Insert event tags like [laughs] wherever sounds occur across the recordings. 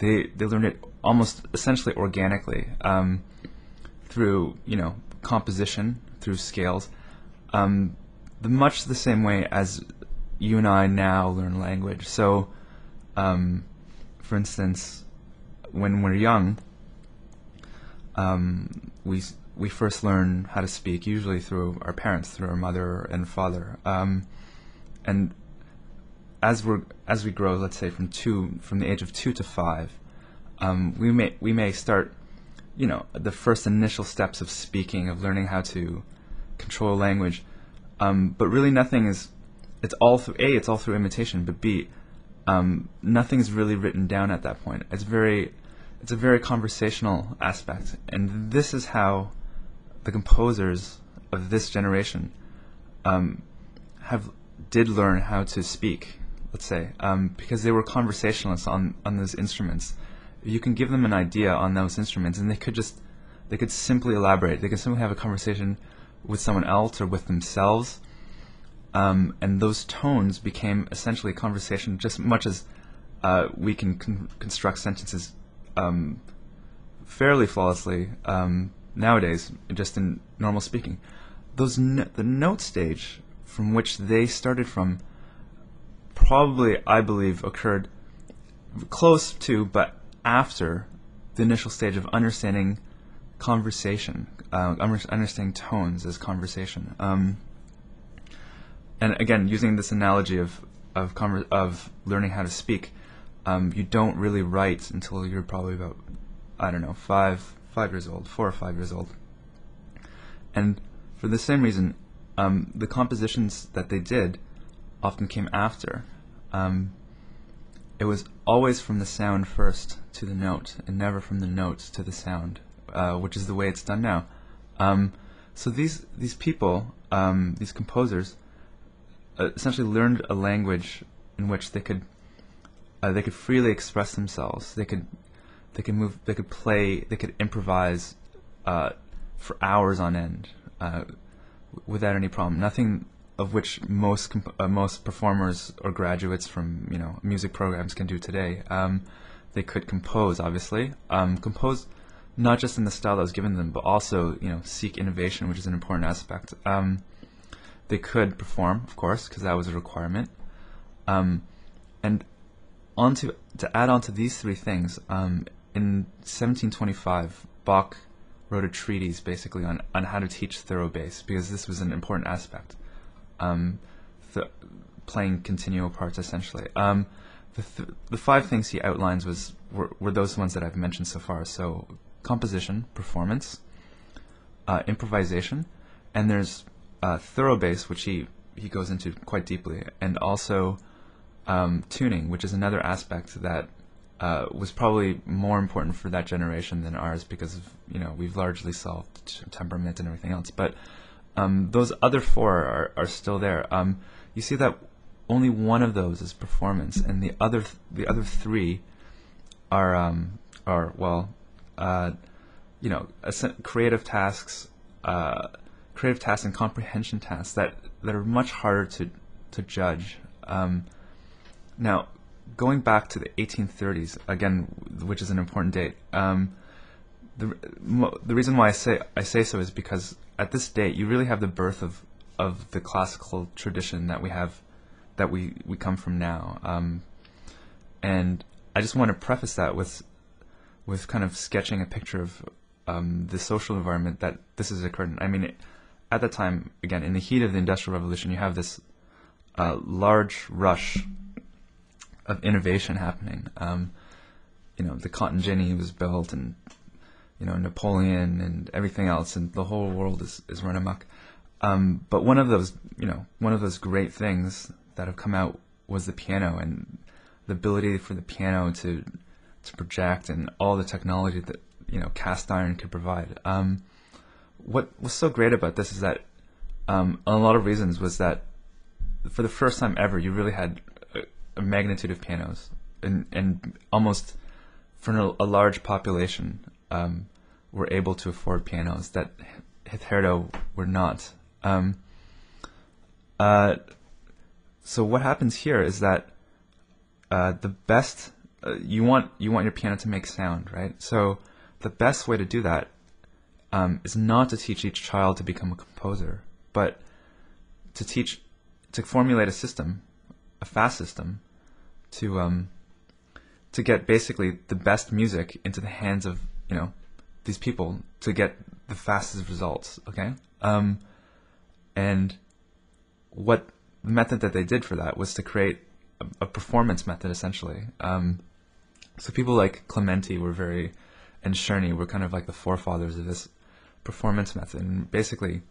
they they learned it almost essentially organically um, through you know composition through scales, um, the, much the same way as you and I now learn language. So, um, for instance, when we're young, um, we we first learn how to speak usually through our parents, through our mother and father, um, and as we as we grow, let's say from two from the age of two to five, um, we may we may start, you know, the first initial steps of speaking, of learning how to control language, um, but really nothing is. It's all through a. It's all through imitation, but b. Um, nothing's really written down at that point. It's very, it's a very conversational aspect, and this is how the composers of this generation um, have did learn how to speak let's say, um, because they were conversationalists on, on those instruments. You can give them an idea on those instruments, and they could just they could simply elaborate. They could simply have a conversation with someone else or with themselves, um, and those tones became essentially a conversation, just much as uh, we can con- construct sentences um, fairly flawlessly um, nowadays, just in normal speaking. Those the note stage from which they started from probably, I believe, occurred close to, but after the initial stage of understanding conversation, uh, understanding tones as conversation. Um, and again, using this analogy of of, conver- of learning how to speak, um, you don't really write until you're probably about, I don't know, five five years old, four or five years old. And for the same reason, um, the compositions that they did often came after. Um, it was always from the sound first to the note, and never from the notes to the sound, uh, which is the way it's done now. Um, so these these people, um, these composers, uh, essentially learned a language in which they could uh, they could freely express themselves. They could they could move. They could play. They could improvise uh, for hours on end uh, without any problem. Nothing of which most uh, most performers or graduates from you know music programs can do today. Um, they could compose, obviously, um, compose not just in the style that was given them, but also you know seek innovation, which is an important aspect. Um, they could perform, of course, because that was a requirement. Um, and onto to add on to these three things, um, in 1725, Bach wrote a treatise basically on, on how to teach thorough bass because this was an important aspect um, th- playing continual parts essentially. Um, the, th- the five things he outlines was were, were, those ones that I've mentioned so far. So composition, performance, uh, improvisation, and there's uh, thorough bass, which he he goes into quite deeply, and also um, tuning, which is another aspect that uh, was probably more important for that generation than ours because of, you know we've largely solved temperament and everything else, but um, those other four are, are still there. Um, you see that only one of those is performance, and the other th- the other three are um, are well, uh, you know, creative tasks, uh, creative tasks and comprehension tasks that that are much harder to to judge. Um, now, going back to the 1830s again, which is an important date. Um, the the reason why I say I say so is because at this date you really have the birth of of the classical tradition that we have that we we come from now. Um, and I just want to preface that with with kind of sketching a picture of um, the social environment that this has occurred in. I mean, at that time, again, in the heat of the Industrial Revolution, you have this uh, large rush of innovation happening. Um, you know, the cotton gin was built, and you know Napoleon and everything else, and the whole world is is run amok. Um, but one of those, you know, one of those great things that have come out was the piano and the ability for the piano to to project and all the technology that you know cast iron could provide. Um, what was so great about this is that um, a lot of reasons was that for the first time ever, you really had a, a magnitude of pianos and and almost for a, large population um, were able to afford pianos that hitherto were not. Um, uh, so what happens here is that uh, the best uh, you want you want your piano to make sound, right? So the best way to do that um, is not to teach each child to become a composer, but to teach to formulate a system, a fast system, to um, to get basically the best music into the hands of you know these people to get the fastest results. Okay, um, and what the method that they did for that was to create a, a performance method essentially. Um, so people like Clementi were very, and Czerny were kind of like the forefathers of this performance method. And basically,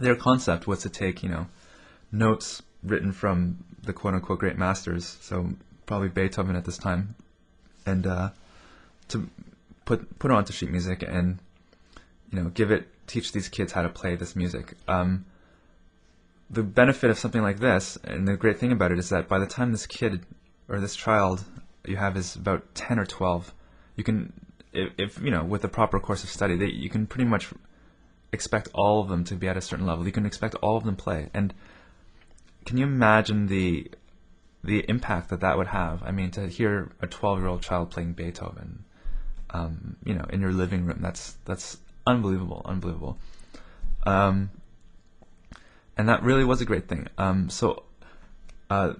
their concept was to take you know notes written from the quote unquote great masters, so probably Beethoven at this time, and uh, to put put it onto sheet music and you know give it teach these kids how to play this music. Um, the benefit of something like this, and the great thing about it, is that by the time this kid or this child you have is about ten or twelve, you can, if, if you know, with the proper course of study, they, you can pretty much expect all of them to be at a certain level. You can expect all of them play, and can you imagine the the impact that that would have? I mean, to hear a twelve-year-old child playing Beethoven, um, you know, in your living room, that's that's unbelievable, unbelievable. Um, and that really was a great thing. Um, so, uh,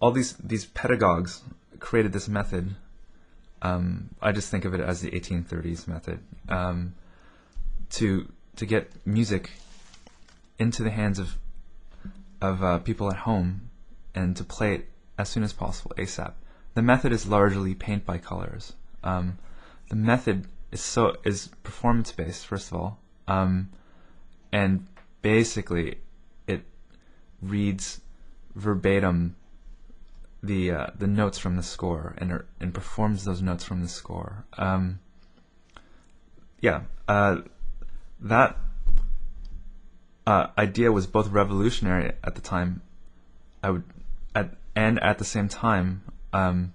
all these these pedagogues created this method. Um, I just think of it as the 1830s method um, to to get music into the hands of of uh, people at home and to play it as soon as possible, ASAP. The method is largely paint by colors. Um, the method is so is performance based, first of all, um, and basically it reads verbatim the uh, the notes from the score and and performs those notes from the score. Um, yeah, uh, that uh, idea was both revolutionary at the time. I would at and at the same time, um,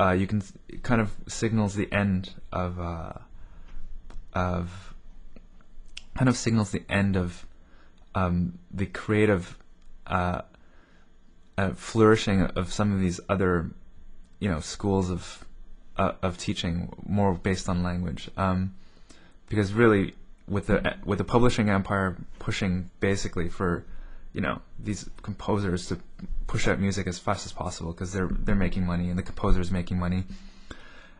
uh, you can kind of signals the end of uh, of kind of signals the end of um, the creative uh, uh, flourishing of some of these other, you know, schools of uh, of teaching more based on language. Um, because really, with the with the publishing empire pushing basically for, you know, these composers to push out music as fast as possible because they're they're making money and the composer is making money,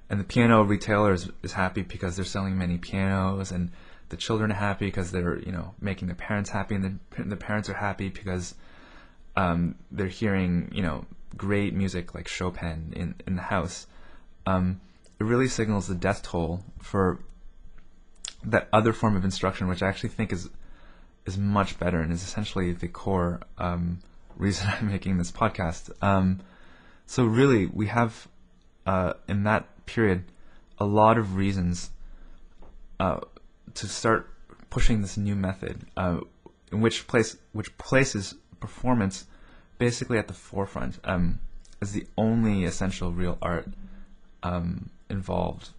and the piano retailer is, is happy because they're selling many pianos and the children are happy because they're you know making the parents happy, and the the parents are happy because um, they're hearing you know great music like Chopin in in the house. Um, it really signals the death toll for that other form of instruction, which I actually think is is much better and is essentially the core um, reason [laughs] I'm making this podcast. Um, so really, we have uh, in that period a lot of reasons uh, to start pushing this new method, uh, in which place which places performance basically at the forefront um, as the only essential real art um, involved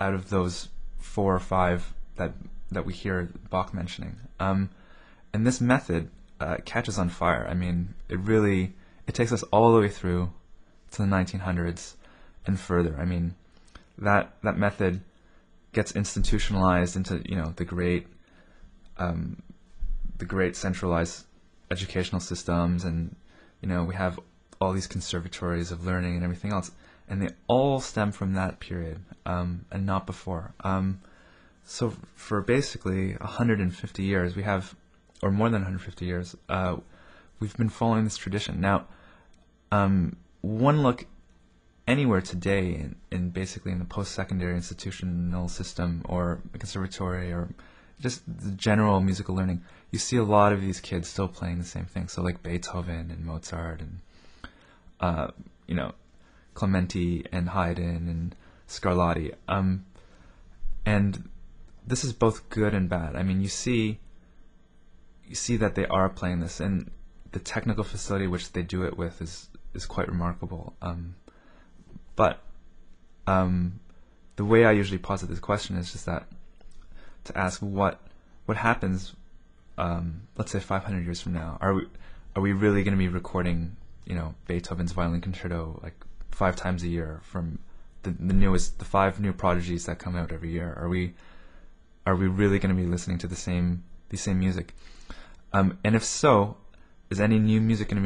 out of those four or five that that we hear Bach mentioning. Um, and this method uh, catches on fire. I mean, it really it takes us all the way through to the 1900s and further. I mean, that that method gets institutionalized into you know the great um, the great centralized educational systems and you know we have all these conservatories of learning and everything else and they all stem from that period um, and not before um, so for basically 150 years we have or more than 150 years uh, we've been following this tradition now um, one look anywhere today in, in basically in the post-secondary institutional system or conservatory or just the general musical learning, you see a lot of these kids still playing the same thing. So like Beethoven and Mozart and uh, you know Clementi and Haydn and Scarlatti. Um, and this is both good and bad. I mean, you see you see that they are playing this, and the technical facility which they do it with is is quite remarkable. Um, but um, the way I usually posit this question is just that to ask what what happens, um, let's say 500 years from now, are we are we really going to be recording you know Beethoven's Violin Concerto like five times a year from the, the newest the five new prodigies that come out every year? Are we are we really going to be listening to the same the same music? Um, and if so, is any new music going to be